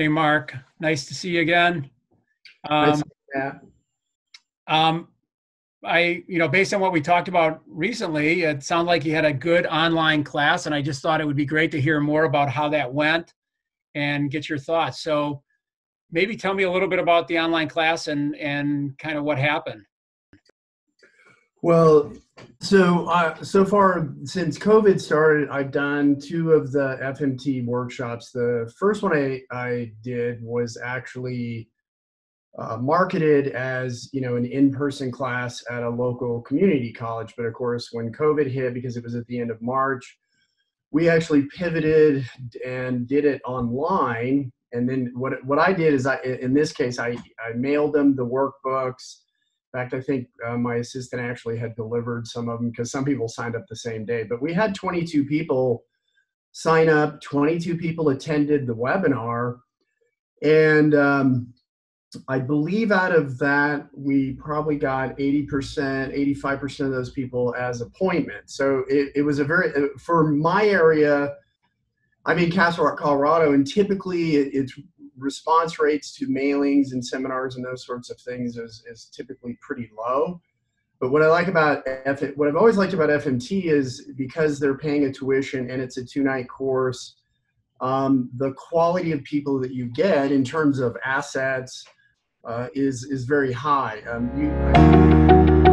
Hey, Mark. Nice to see you again. Nice Um, you. um, I, you know, based on what we talked about recently, it sounded like you had a good online class, and I just thought it would be great to hear more about how that went and get your thoughts. So maybe tell me a little bit about the online class and and kind of what happened. Well, so uh, so far since COVID started, I've done two of the FMT workshops. The first one I, I did was actually uh, marketed as you know an in-person class at a local community college. But of course, when COVID hit, because it was at the end of March, we actually pivoted and did it online. And then what what I did is I in this case I I mailed them the workbooks. In fact, I think uh, my assistant actually had delivered some of them because some people signed up the same day. But we had 22 people sign up, 22 people attended the webinar. And um, I believe out of that, we probably got 80%, 85% of those people as appointments. So it, it was a very, uh, for my area, I'm in Castle Rock, Colorado, and typically it's response rates to mailings and seminars and those sorts of things is, is typically pretty low. But what I like about F, what I've always liked about FMT is because they're paying a tuition and it's a two night course, um, the quality of people that you get in terms of assets uh, is is very high. Um, you,